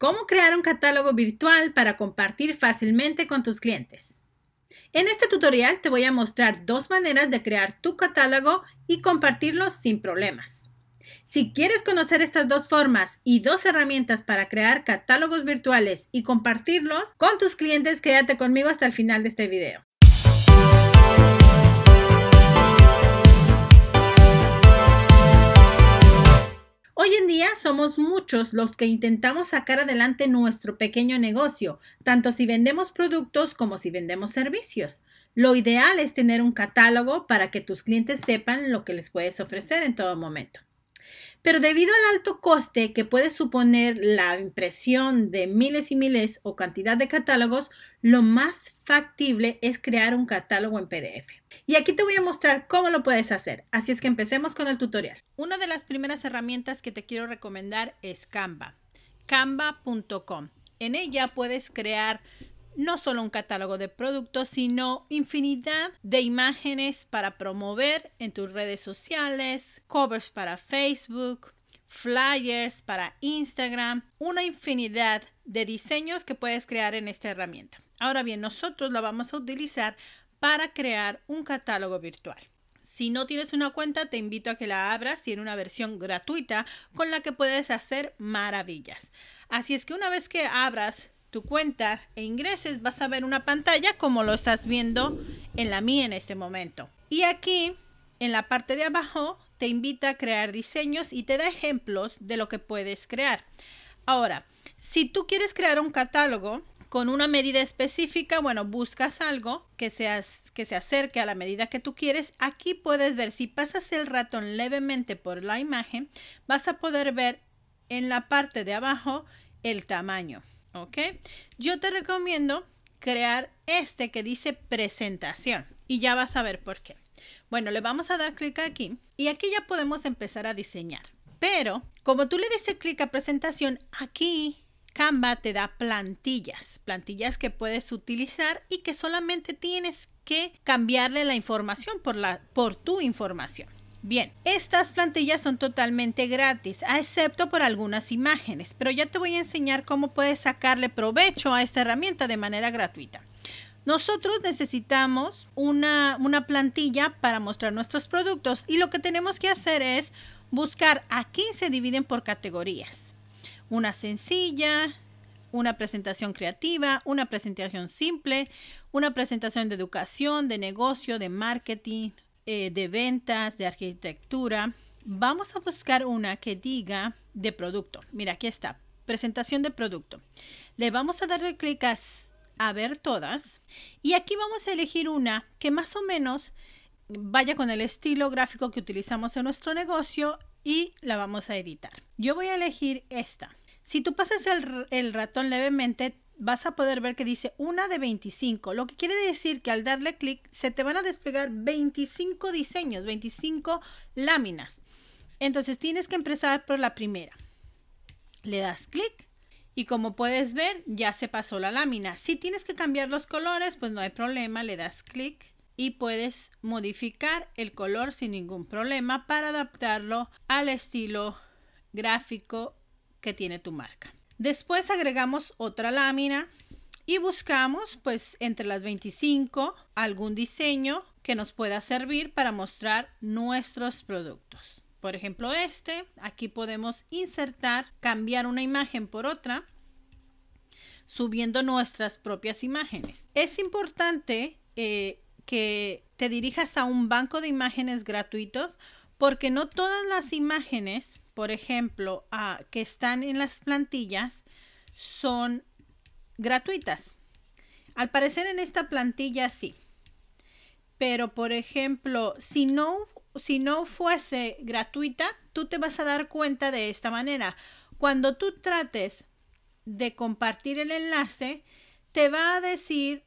¿Cómo crear un catálogo virtual para compartir fácilmente con tus clientes? En este tutorial te voy a mostrar dos maneras de crear tu catálogo y compartirlo sin problemas. Si quieres conocer estas dos formas y dos herramientas para crear catálogos virtuales y compartirlos con tus clientes, quédate conmigo hasta el final de este video. Hoy en día somos muchos los que intentamos sacar adelante nuestro pequeño negocio, tanto si vendemos productos como si vendemos servicios. Lo ideal es tener un catálogo para que tus clientes sepan lo que les puedes ofrecer en todo momento. Pero debido al alto coste que puede suponer la impresión de miles y miles o cantidad de catálogos, lo más factible es crear un catálogo en PDF. Y aquí te voy a mostrar cómo lo puedes hacer. Así es que empecemos con el tutorial. Una de las primeras herramientas que te quiero recomendar es Canva. Canva.com. En ella puedes crear no solo un catálogo de productos, sino infinidad de imágenes para promover en tus redes sociales, covers para Facebook, flyers para Instagram, una infinidad de diseños que puedes crear en esta herramienta. Ahora bien, nosotros la vamos a utilizar para crear un catálogo virtual. Si no tienes una cuenta, te invito a que la abras. Tiene una versión gratuita con la que puedes hacer maravillas. Así es que una vez que abras tu cuenta e ingreses, vas a ver una pantalla como lo estás viendo en la mía en este momento. Y aquí, en la parte de abajo, te invita a crear diseños y te da ejemplos de lo que puedes crear. Ahora, si tú quieres crear un catálogo con una medida específica, bueno, buscas algo que, que se acerque a la medida que tú quieres. Aquí puedes ver, si pasas el ratón levemente por la imagen, vas a poder ver en la parte de abajo el tamaño. ¿Ok? Yo te recomiendo crear este que dice presentación y ya vas a ver por qué. Bueno, le vamos a dar clic aquí y aquí ya podemos empezar a diseñar. Pero como tú le dices clic a presentación, aquí Canva te da plantillas, plantillas que puedes utilizar y que solamente tienes que cambiarle la información por, la, por tu información. Bien, estas plantillas son totalmente gratis, excepto por algunas imágenes, pero ya te voy a enseñar cómo puedes sacarle provecho a esta herramienta de manera gratuita. Nosotros necesitamos una, una plantilla para mostrar nuestros productos y lo que tenemos que hacer es buscar, aquí se dividen por categorías. Una sencilla, una presentación creativa, una presentación simple, una presentación de educación, de negocio, de marketing, eh, de ventas, de arquitectura, vamos a buscar una que diga de producto. Mira, aquí está, presentación de producto. Le vamos a darle clic a, ver todas y aquí vamos a elegir una que más o menos vaya con el estilo gráfico que utilizamos en nuestro negocio y la vamos a editar. Yo voy a elegir esta. Si tú pasas el ratón levemente, vas a poder ver que dice una de 25, lo que quiere decir que al darle clic se te van a desplegar 25 diseños, 25 láminas. Entonces tienes que empezar por la primera. Le das clic y como puedes ver ya se pasó la lámina. Si tienes que cambiar los colores, pues no hay problema, le das clic y puedes modificar el color sin ningún problema para adaptarlo al estilo gráfico que tiene tu marca. Después agregamos otra lámina y buscamos pues entre las 25 algún diseño que nos pueda servir para mostrar nuestros productos. Por ejemplo este, aquí podemos insertar, cambiar una imagen por otra subiendo nuestras propias imágenes. Es importante eh, que te dirijas a un banco de imágenes gratuitos porque no todas las imágenes por ejemplo, que están en las plantillas son gratuitas. Al parecer en esta plantilla sí. Pero, por ejemplo, si no, si no fuese gratuita, tú te vas a dar cuenta de esta manera. Cuando tú trates de compartir el enlace, te va a decir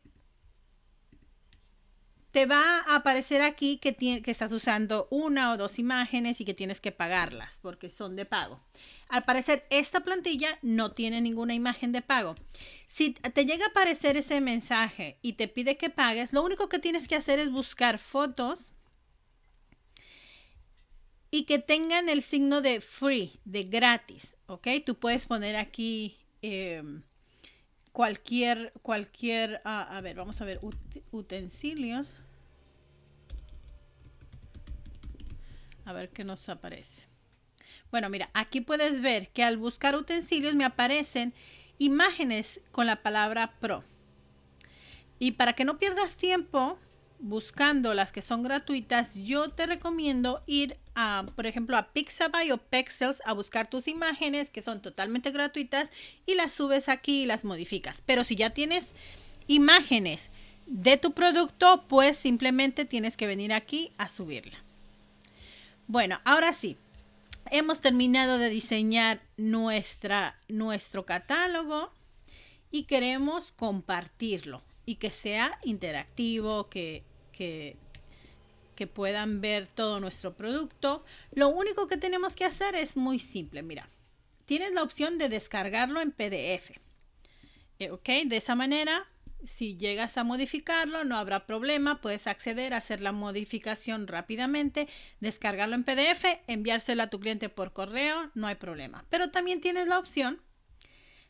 te va a aparecer aquí que, que estás usando una o dos imágenes y que tienes que pagarlas porque son de pago. Al parecer, esta plantilla no tiene ninguna imagen de pago. Si te llega a aparecer ese mensaje y te pide que pagues, lo único que tienes que hacer es buscar fotos y que tengan el signo de free, de gratis, ¿ok? Tú puedes poner aquí em, cualquier, cualquier, ah, a ver, vamos a ver, utensilios. A ver qué nos aparece. Bueno, mira, aquí puedes ver que al buscar utensilios me aparecen imágenes con la palabra Pro. Y para que no pierdas tiempo buscando las que son gratuitas, yo te recomiendo ir a, por ejemplo, a Pixabay o Pexels a buscar tus imágenes que son totalmente gratuitas y las subes aquí y las modificas. Pero si ya tienes imágenes de tu producto, pues simplemente tienes que venir aquí a subirla. Bueno, ahora sí, hemos terminado de diseñar nuestra, nuestro catálogo y queremos compartirlo y que sea interactivo, que, que, puedan ver todo nuestro producto. Lo único que tenemos que hacer es muy simple. Mira, tienes la opción de descargarlo en PDF. Eh, ok, de esa manera, si llegas a modificarlo, no habrá problema. Puedes acceder a hacer la modificación rápidamente, descargarlo en PDF, enviárselo a tu cliente por correo, no hay problema. Pero también tienes la opción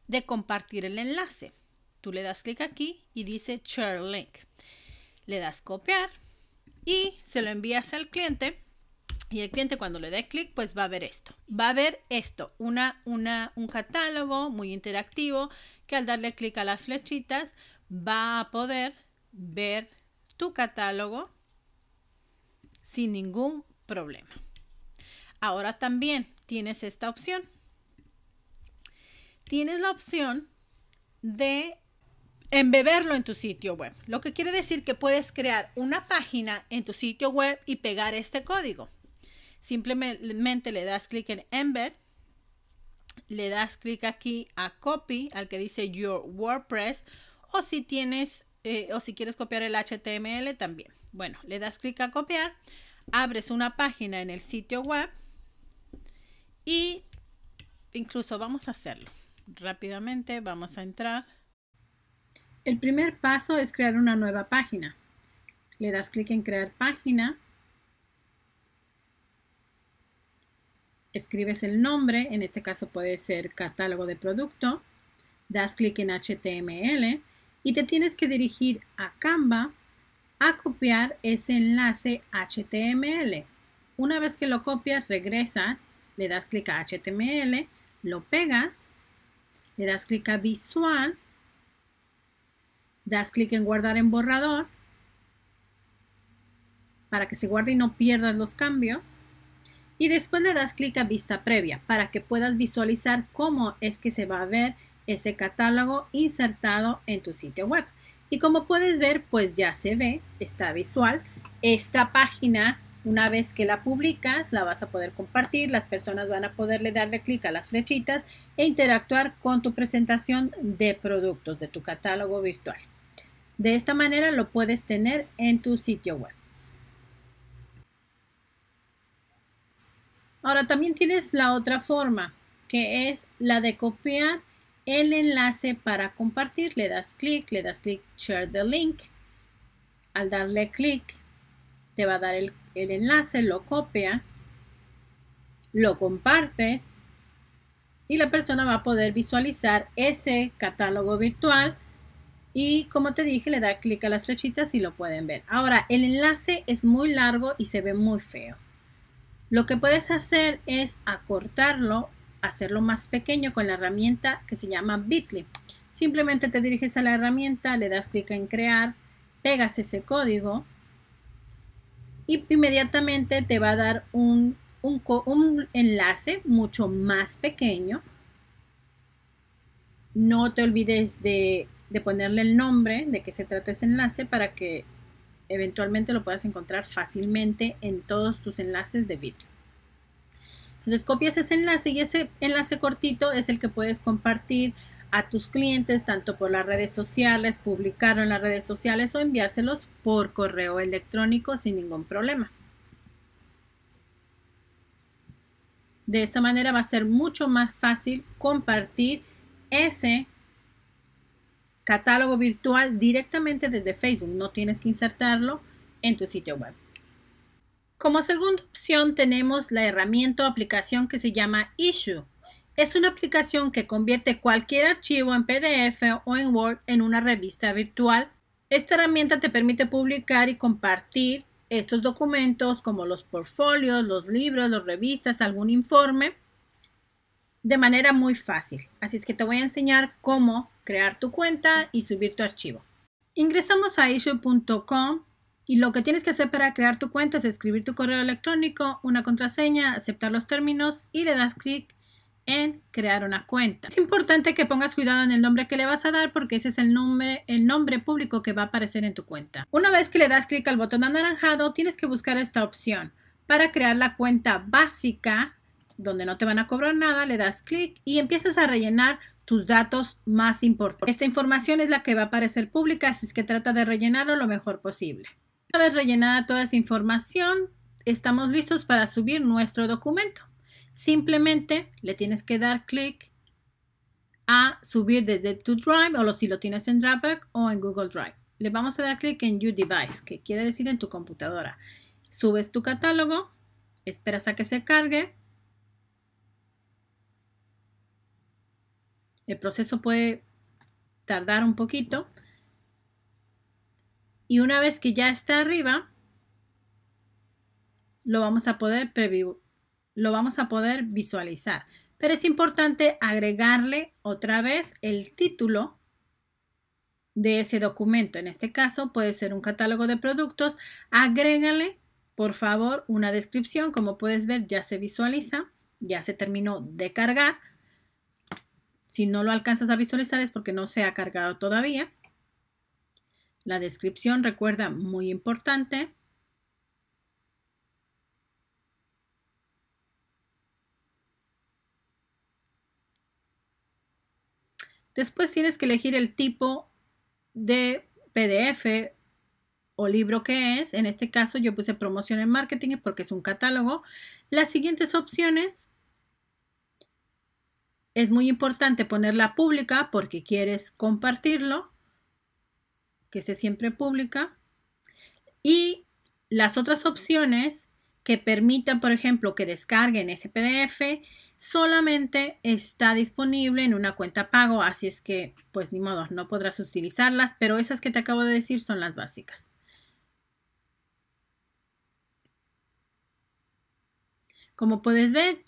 de compartir el enlace. Tú le das clic aquí y dice Share Link. Le das copiar y se lo envías al cliente. Y el cliente cuando le dé clic, pues va a ver esto. Va a ver esto, una, una, un catálogo muy interactivo que al darle clic a las flechitas va a poder ver tu catálogo sin ningún problema. Ahora también tienes esta opción. Tienes la opción de embeberlo en tu sitio web. Lo que quiere decir que puedes crear una página en tu sitio web y pegar este código. Simplemente le das clic en Embed, le das clic aquí a Copy, al que dice Your WordPress, o si tienes, eh, o si quieres copiar el HTML también. Bueno, le das clic a copiar, abres una página en el sitio web y incluso vamos a hacerlo. Rápidamente vamos a entrar el primer paso es crear una nueva página. Le das clic en crear página. Escribes el nombre, en este caso puede ser catálogo de producto. Das clic en HTML y te tienes que dirigir a Canva a copiar ese enlace HTML. Una vez que lo copias, regresas, le das clic a HTML, lo pegas, le das clic a visual das clic en guardar en borrador para que se guarde y no pierdas los cambios. Y después le das clic a vista previa para que puedas visualizar cómo es que se va a ver ese catálogo insertado en tu sitio web. Y como puedes ver, pues ya se ve, está visual. Esta página, una vez que la publicas, la vas a poder compartir. Las personas van a poderle darle clic a las flechitas e interactuar con tu presentación de productos de tu catálogo virtual. De esta manera lo puedes tener en tu sitio web. Ahora también tienes la otra forma, que es la de copiar el enlace para compartir. Le das clic, le das clic Share the Link. Al darle clic, te va a dar el, enlace, lo copias, lo compartes y la persona va a poder visualizar ese catálogo virtual y como te dije, le da clic a las flechitas y lo pueden ver. Ahora, el enlace es muy largo y se ve muy feo. Lo que puedes hacer es acortarlo, hacerlo más pequeño con la herramienta que se llama Bitly. Simplemente te diriges a la herramienta, le das clic en crear, pegas ese código y inmediatamente te va a dar un, un, enlace mucho más pequeño. No te olvides de de ponerle el nombre de que se trata ese enlace para que eventualmente lo puedas encontrar fácilmente en todos tus enlaces de Bitly. Entonces copias ese enlace y ese enlace cortito es el que puedes compartir a tus clientes tanto por las redes sociales, publicarlo en las redes sociales o enviárselos por correo electrónico sin ningún problema. De esa manera va a ser mucho más fácil compartir ese catálogo virtual directamente desde Facebook. No tienes que insertarlo en tu sitio web. Como segunda opción tenemos la herramienta o aplicación que se llama Issue. Es una aplicación que convierte cualquier archivo en PDF o en Word en una revista virtual. Esta herramienta te permite publicar y compartir estos documentos como los portfolios, los libros, las revistas, algún informe de manera muy fácil. Así es que te voy a enseñar cómo crear tu cuenta y subir tu archivo. Ingresamos a issue.com y lo que tienes que hacer para crear tu cuenta es escribir tu correo electrónico, una contraseña, aceptar los términos y le das clic en crear una cuenta. Es importante que pongas cuidado en el nombre que le vas a dar porque ese es el nombre, el nombre público que va a aparecer en tu cuenta. Una vez que le das clic al botón anaranjado, tienes que buscar esta opción. Para crear la cuenta básica, donde no te van a cobrar nada, le das clic y empiezas a rellenar tus datos más importantes. Esta información es la que va a aparecer pública, así es que trata de rellenarlo lo mejor posible. Una vez rellenada toda esa información, estamos listos para subir nuestro documento. Simplemente le tienes que dar clic a subir desde tu Drive o si lo tienes en Dropbox o en Google Drive. Le vamos a dar clic en You Device, que quiere decir en tu computadora. Subes tu catálogo, esperas a que se cargue El proceso puede tardar un poquito. Y una vez que ya está arriba, lo vamos a poder lo vamos a poder visualizar. Pero es importante agregarle otra vez el título de ese documento. En este caso puede ser un catálogo de productos. Agrégale, por favor, una descripción. Como puedes ver, ya se visualiza. Ya se terminó de cargar. Si no lo alcanzas a visualizar es porque no se ha cargado todavía. La descripción, recuerda, muy importante. Después tienes que elegir el tipo de PDF o libro que es. En este caso yo puse promoción en marketing porque es un catálogo. Las siguientes opciones es muy importante ponerla pública porque quieres compartirlo, que se siempre pública. Y las otras opciones que permitan, por ejemplo, que descarguen ese PDF, solamente está disponible en una cuenta pago, así es que, pues ni modo, no podrás utilizarlas, pero esas que te acabo de decir son las básicas. Como puedes ver,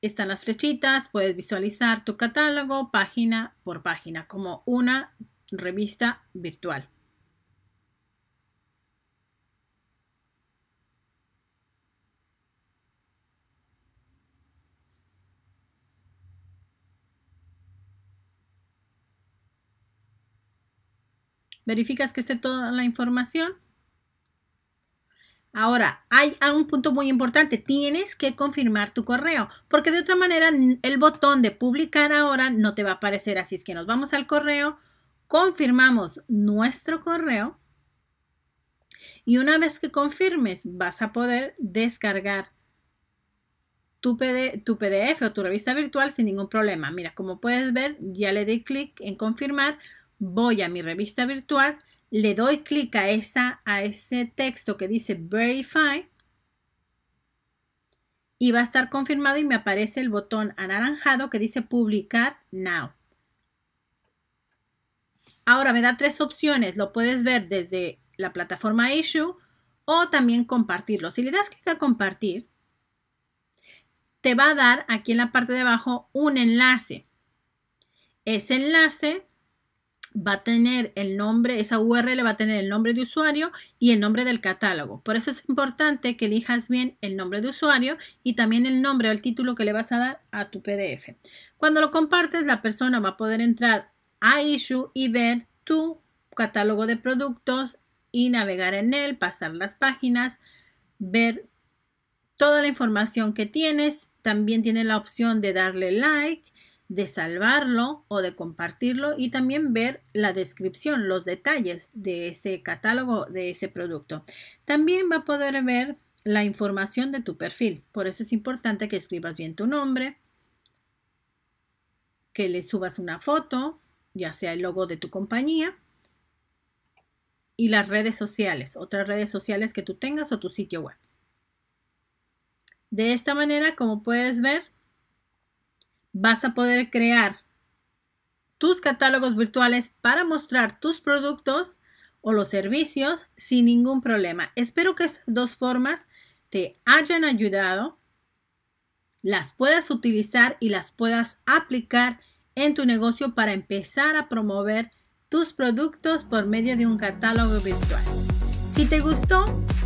están las flechitas, puedes visualizar tu catálogo página por página como una revista virtual. Verificas que esté toda la información. Ahora, hay un punto muy importante, tienes que confirmar tu correo, porque de otra manera el botón de publicar ahora no te va a aparecer, así es que nos vamos al correo, confirmamos nuestro correo y una vez que confirmes vas a poder descargar tu, PDF o tu revista virtual sin ningún problema. Mira, como puedes ver, ya le di clic en confirmar, voy a mi revista virtual, le doy clic a, a ese texto que dice Verify y va a estar confirmado y me aparece el botón anaranjado que dice Publicar Now. Ahora me da tres opciones. Lo puedes ver desde la plataforma Issue o también compartirlo. Si le das clic a compartir, te va a dar aquí en la parte de abajo un enlace. Ese enlace va a tener el nombre, esa URL va a tener el nombre de usuario y el nombre del catálogo. Por eso es importante que elijas bien el nombre de usuario y también el nombre o el título que le vas a dar a tu PDF. Cuando lo compartes, la persona va a poder entrar a Issue y ver tu catálogo de productos y navegar en él, pasar las páginas, ver toda la información que tienes. También tiene la opción de darle like de salvarlo o de compartirlo y también ver la descripción, los detalles de ese catálogo, de ese producto. También va a poder ver la información de tu perfil. Por eso es importante que escribas bien tu nombre, que le subas una foto, ya sea el logo de tu compañía y las redes sociales, otras redes sociales que tú tengas o tu sitio web. De esta manera, como puedes ver, vas a poder crear tus catálogos virtuales para mostrar tus productos o los servicios sin ningún problema. Espero que esas dos formas te hayan ayudado, las puedas utilizar y las puedas aplicar en tu negocio para empezar a promover tus productos por medio de un catálogo virtual. Si te gustó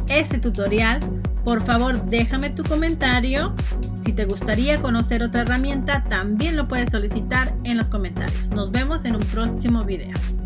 este tutorial, por favor déjame tu comentario. Si te gustaría conocer otra herramienta, también lo puedes solicitar en los comentarios. Nos vemos en un próximo video.